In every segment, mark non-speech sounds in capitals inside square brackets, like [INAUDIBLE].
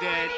[LAUGHS]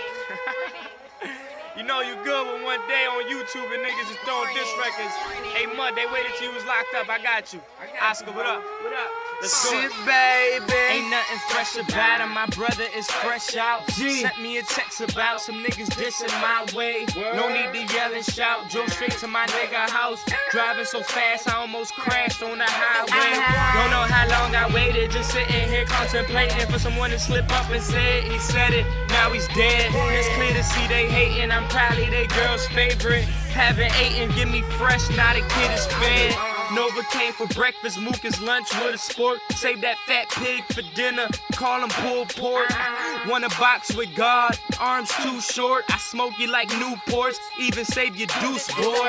know you good when one day on YouTube and niggas just throwing diss records. Hey, Mud, they waited till you was locked up. I got you. Oscar, what up? What up? Let's go. Shit, baby. Ain't nothing fresh about him. My brother is fresh out. Sent me a text about some niggas dissing my way. No need to yell and shout. Drove straight to my nigga house. Driving so fast, I almost crashed on the highway. Uh-huh. Don't know how long I waited, just sitting here contemplating for someone to slip up and say it. He said it, now he's dead. It's clear to see they hating. I'm probably they girl's favorite. Haven't eaten, give me fresh, now the kid is fed. Nova came for breakfast, Mook is lunch with a sport. Save that fat pig for dinner, call him pulled pork. Want a box with God, arms too short. I smoke you like Newports, even save your deuce, boy.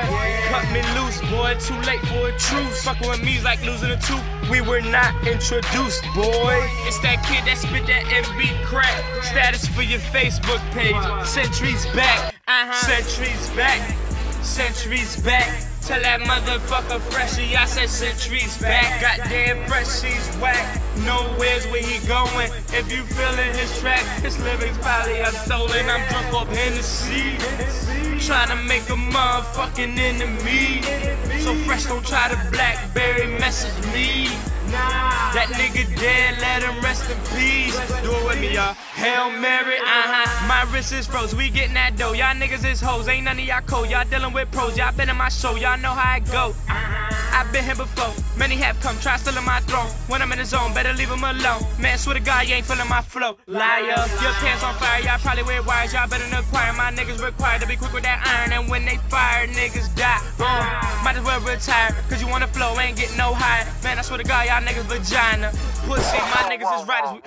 Cut me loose, boy, too late for a truce. Fucking with me's like losing a tooth. We were not introduced, boy. It's that kid that spit that MB crack. Status for your Facebook page. Centry's back, uh-huh. Centry's back. Centry's back. Tell that motherfucker freshie, I said Centry's back. Goddamn fresh, she's whack. Nowhere's where he going. If you feeling his track, his lyrics probably are stolen. I'm drunk off Hennessy. Trying to make a motherfucking enemy. So fresh, don't try to Blackberry message me. That nigga dead, let him rest in peace. Do me, y'all. Hail Mary, uh huh. My wrist is froze, we getting that dough. Y'all niggas is hoes, ain't none of y'all cold. Y'all dealing with pros, y'all been in my show, y'all know how it go. I've been here before, many have come, try stealing my throne. When I'm in the zone, better leave him alone. Man, swear to God, you ain't feeling my flow. Liar, your pants on fire, y'all probably wear wires, y'all better than acquire. My niggas required to be quick with that iron, and when they fire, niggas die. Uh, might as well retire, cause you wanna flow, ain't get no higher. Man, I swear to God, y'all niggas vagina. Pussy, my niggas is right as we.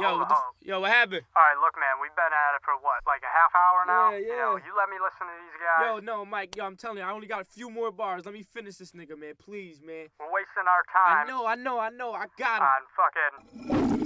Yo, hold what the, hold up. yo, what happened? All right, look, man, we've been at it for what, like a half hour now? Yeah, yeah. you let me listen to these guys. Yo, no, Mike, yo, I'm telling you, I only got a few more bars. Let me finish this nigga, man, please, man. We're wasting our time. I know, I know, I know, I got him. on fucking.